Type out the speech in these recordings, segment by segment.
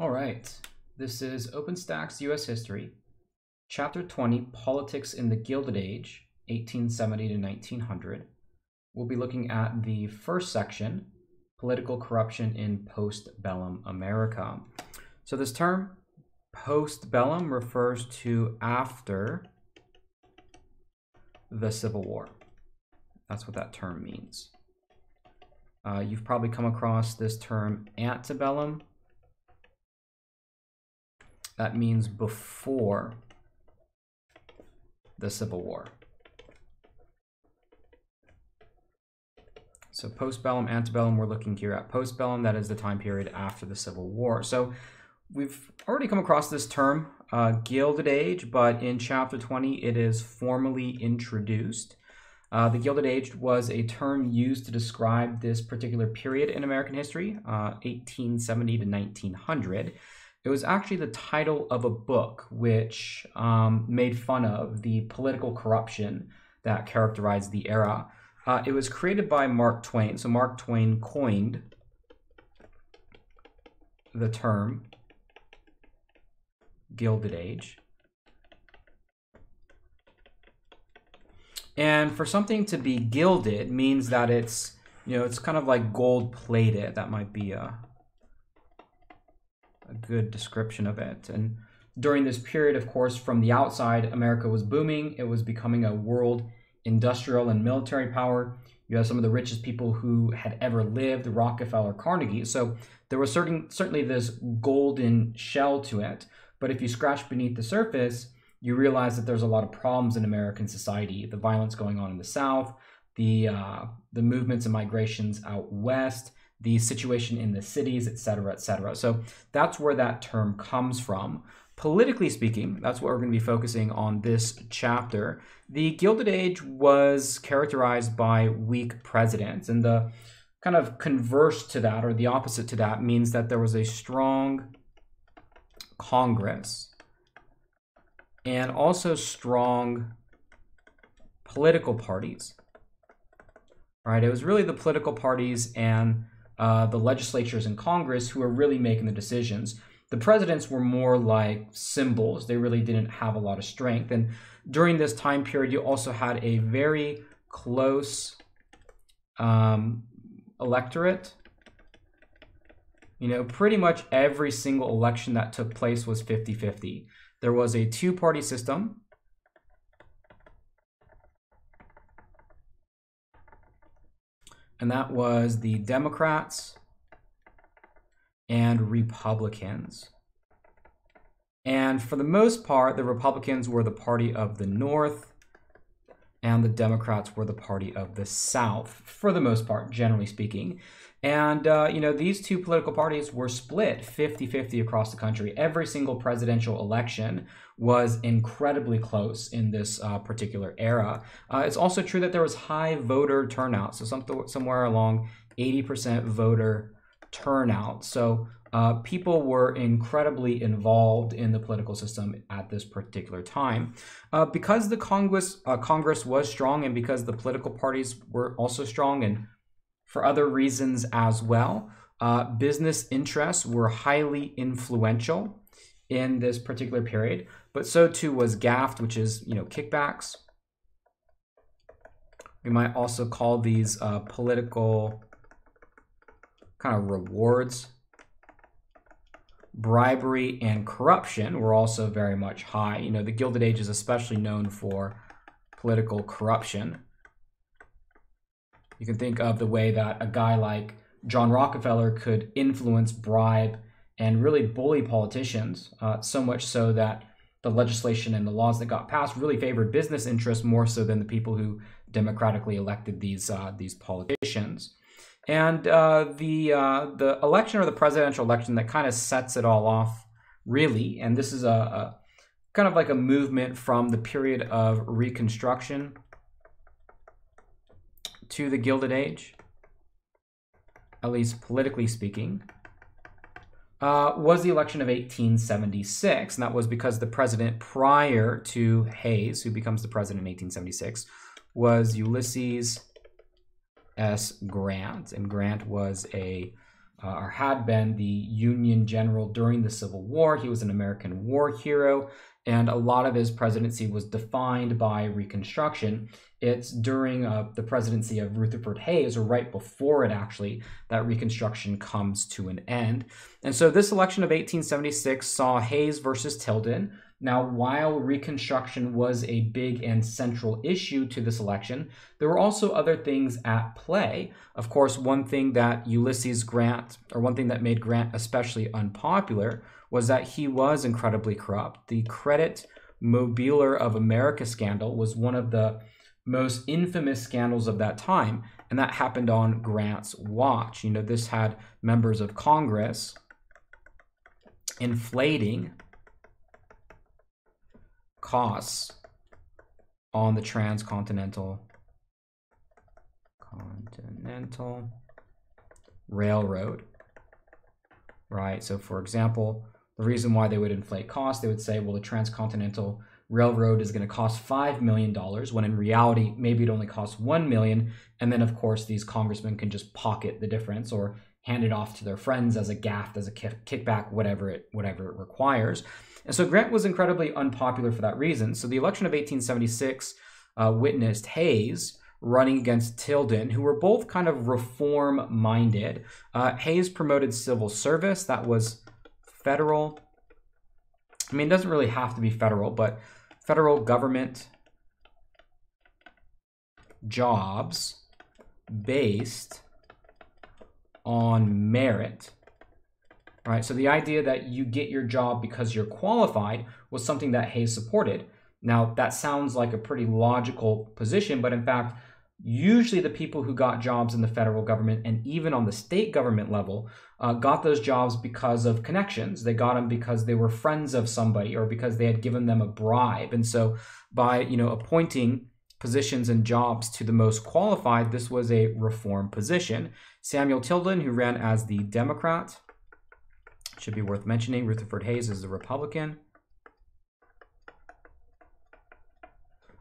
All right, this is OpenStax US History, Chapter 20, Politics in the Gilded Age, 1870 to 1900. We'll be looking at the first section, Political Corruption in Postbellum America. So this term, postbellum, refers to after the Civil War. That's what that term means. Uh, you've probably come across this term antebellum. That means before the Civil War. So postbellum, antebellum, we're looking here at postbellum. That is the time period after the Civil War. So we've already come across this term, uh, Gilded Age, but in chapter 20, it is formally introduced. Uh, the Gilded Age was a term used to describe this particular period in American history, uh, 1870 to 1900. It was actually the title of a book which um, made fun of the political corruption that characterized the era. Uh, it was created by Mark Twain. So Mark Twain coined the term Gilded Age. And for something to be gilded means that it's, you know, it's kind of like gold plated. That might be a, a good description of it. And during this period, of course, from the outside, America was booming. It was becoming a world industrial and military power. You have some of the richest people who had ever lived, Rockefeller, Carnegie. So there was certain, certainly this golden shell to it. But if you scratch beneath the surface, you realize that there's a lot of problems in American society. The violence going on in the South, the uh, the movements and migrations out west, the situation in the cities, et cetera, et cetera. So that's where that term comes from. Politically speaking, that's what we're going to be focusing on this chapter. The Gilded Age was characterized by weak presidents, and the kind of converse to that, or the opposite to that, means that there was a strong Congress and also strong political parties. Right? It was really the political parties and uh, the legislatures and Congress who were really making the decisions. The presidents were more like symbols. They really didn't have a lot of strength. And during this time period, you also had a very close um, electorate. You know, pretty much every single election that took place was 50 50 there was a two-party system. And that was the Democrats and Republicans. And for the most part, the Republicans were the party of the North, and the Democrats were the party of the South, for the most part, generally speaking. And, uh, you know, these two political parties were split 50 50 across the country. Every single presidential election was incredibly close in this uh, particular era. Uh, it's also true that there was high voter turnout, so something, somewhere along 80% voter turnout. So uh, people were incredibly involved in the political system at this particular time. Uh, because the Congress uh, Congress was strong, and because the political parties were also strong and for other reasons as well. Uh, business interests were highly influential in this particular period, but so too was graft, which is you know kickbacks. We might also call these uh, political kind of rewards. Bribery and corruption were also very much high. You know, the Gilded Age is especially known for political corruption. You can think of the way that a guy like John Rockefeller could influence, bribe, and really bully politicians, uh, so much so that the legislation and the laws that got passed really favored business interests more so than the people who democratically elected these uh, these politicians. And uh, the uh, the election or the presidential election that kind of sets it all off, really. And this is a, a kind of like a movement from the period of Reconstruction to the Gilded Age, at least politically speaking, uh, was the election of 1876. And that was because the president prior to Hayes, who becomes the president in 1876, was Ulysses S. Grant. And Grant was a uh, or had been the Union general during the Civil War. He was an American war hero, and a lot of his presidency was defined by Reconstruction. It's during uh, the presidency of Rutherford Hayes, or right before it actually, that Reconstruction comes to an end. And so this election of 1876 saw Hayes versus Tilden. Now, while Reconstruction was a big and central issue to this election, there were also other things at play. Of course, one thing that Ulysses Grant, or one thing that made Grant especially unpopular, was that he was incredibly corrupt. The Credit Mobilier of America scandal was one of the most infamous scandals of that time, and that happened on Grant's watch. You know, this had members of Congress inflating costs on the transcontinental continental railroad right so for example the reason why they would inflate costs they would say well the transcontinental railroad is going to cost $5 million when in reality maybe it only costs 1 million. And then of course these congressmen can just pocket the difference or hand it off to their friends as a graft as a kickback whatever it whatever it requires. And so grant was incredibly unpopular for that reason. So the election of 1876 uh, witnessed hayes running against tilden who were both kind of reform minded uh, hayes promoted civil service. That was federal. I mean it doesn't really have to be federal but federal government jobs based on merit. Right? So the idea that you get your job because you're qualified was something that Hayes supported. Now, that sounds like a pretty logical position, but in fact, usually the people who got jobs in the federal government and even on the state government level uh, got those jobs because of connections. They got them because they were friends of somebody or because they had given them a bribe. And so by, you know, appointing positions and jobs to the most qualified, this was a reform position. Samuel Tilden, who ran as the Democrat, should be worth mentioning. Rutherford Hayes is the Republican.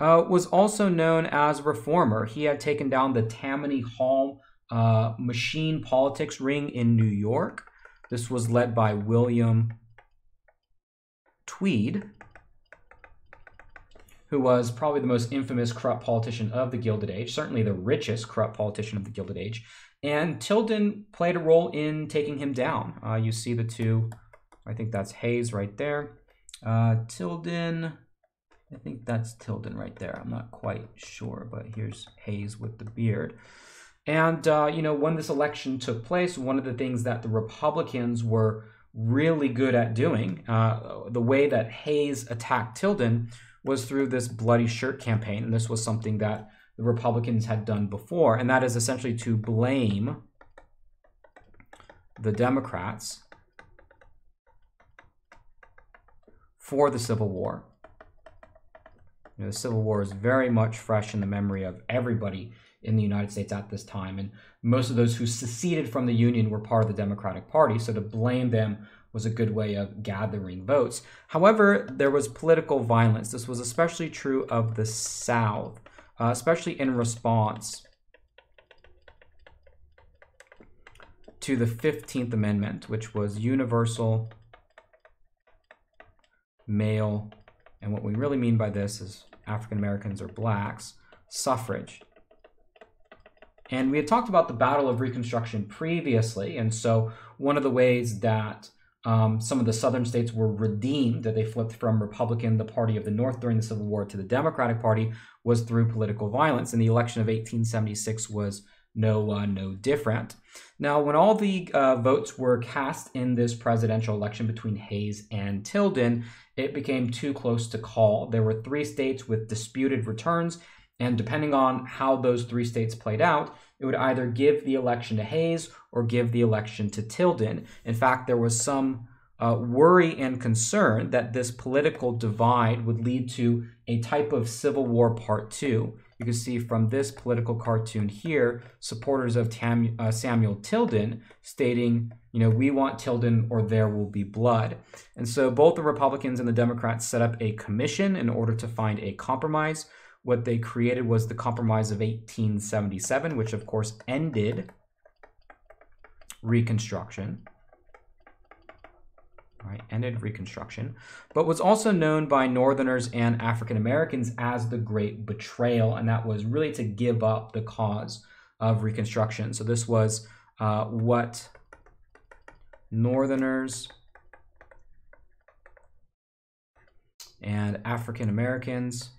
Uh, was also known as reformer. He had taken down the Tammany Hall uh, machine politics ring in New York. This was led by William Tweed, who was probably the most infamous corrupt politician of the Gilded Age, certainly the richest corrupt politician of the Gilded Age. And Tilden played a role in taking him down. Uh, you see the two, I think that's Hayes right there. Uh, Tilden, I think that's Tilden right there. I'm not quite sure, but here's Hayes with the beard. And, uh, you know, when this election took place, one of the things that the Republicans were really good at doing, uh, the way that Hayes attacked Tilden was through this bloody shirt campaign. And this was something that the Republicans had done before. And that is essentially to blame the Democrats for the Civil War. Know, the Civil War is very much fresh in the memory of everybody in the United States at this time. And most of those who seceded from the Union were part of the Democratic Party. So to blame them was a good way of gathering votes. However, there was political violence. This was especially true of the South, uh, especially in response to the 15th Amendment, which was universal male, and what we really mean by this is African Americans or blacks, suffrage. And we had talked about the Battle of Reconstruction previously. And so, one of the ways that um, some of the southern states were redeemed, that they flipped from Republican, the party of the North during the Civil War, to the Democratic Party, was through political violence. And the election of 1876 was no no different. Now, when all the uh, votes were cast in this presidential election between Hayes and Tilden, it became too close to call. There were three states with disputed returns, and depending on how those three states played out, it would either give the election to Hayes or give the election to Tilden. In fact, there was some uh, worry and concern that this political divide would lead to a type of Civil War Part 2. You can see from this political cartoon here, supporters of Tam, uh, Samuel Tilden stating, you know, we want Tilden or there will be blood. And so both the Republicans and the Democrats set up a commission in order to find a compromise what they created was the Compromise of 1877, which of course ended Reconstruction. Right, ended Reconstruction, but was also known by Northerners and African Americans as the Great Betrayal, and that was really to give up the cause of Reconstruction. So this was uh, what Northerners and African Americans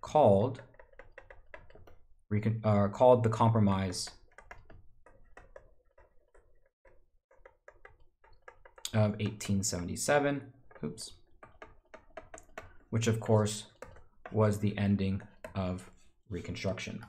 called uh, called the Compromise of 1877. Oops. Which, of course, was the ending of Reconstruction.